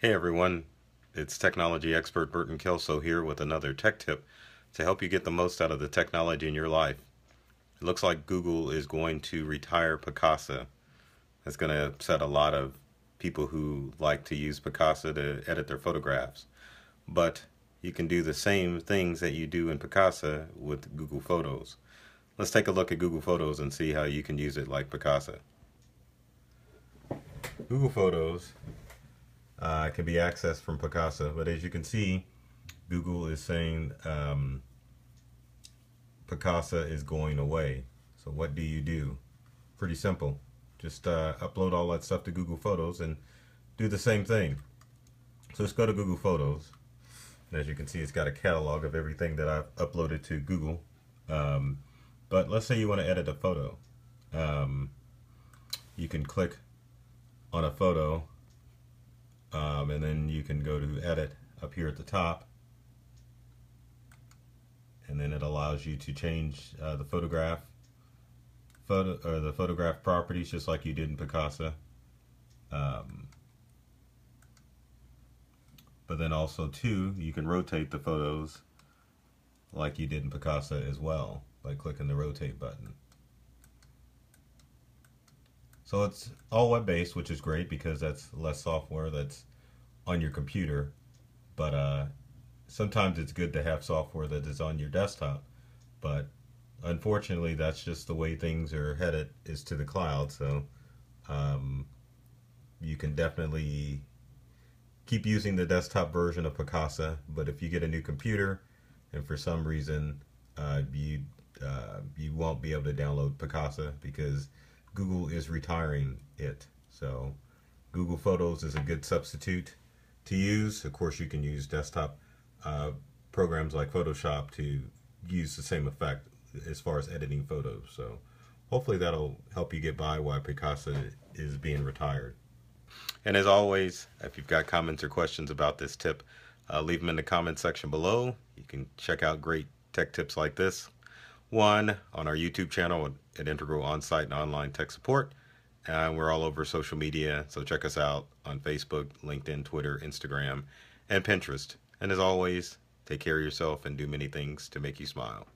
Hey everyone, it's technology expert Burton Kelso here with another tech tip to help you get the most out of the technology in your life. It looks like Google is going to retire Picasa. That's going to upset a lot of people who like to use Picasa to edit their photographs. But you can do the same things that you do in Picasa with Google Photos. Let's take a look at Google Photos and see how you can use it like Picasa. Google Photos uh, can be accessed from Picasa. But as you can see, Google is saying um, Picasa is going away. So what do you do? Pretty simple. Just uh, upload all that stuff to Google Photos and do the same thing. So let's go to Google Photos. And as you can see, it's got a catalog of everything that I've uploaded to Google. Um, but let's say you want to edit a photo. Um, you can click on a photo um, and then you can go to edit up here at the top. And then it allows you to change uh, the photograph photo or the photograph properties just like you did in Picasa. Um, but then also too you can rotate the photos like you did in Picasa as well by clicking the rotate button so it's all web-based, which is great because that's less software that's on your computer. But uh, sometimes it's good to have software that is on your desktop. But unfortunately, that's just the way things are headed is to the cloud. So um, you can definitely keep using the desktop version of Picasa. But if you get a new computer and for some reason uh, you uh, you won't be able to download Picasa because Google is retiring it. So Google Photos is a good substitute to use. Of course, you can use desktop uh, programs like Photoshop to use the same effect as far as editing photos. So hopefully that'll help you get by while Picasa is being retired. And as always, if you've got comments or questions about this tip, uh, leave them in the comment section below. You can check out great tech tips like this one on our YouTube channel at Integral On-Site and Online Tech Support. And we're all over social media, so check us out on Facebook, LinkedIn, Twitter, Instagram, and Pinterest. And as always, take care of yourself and do many things to make you smile.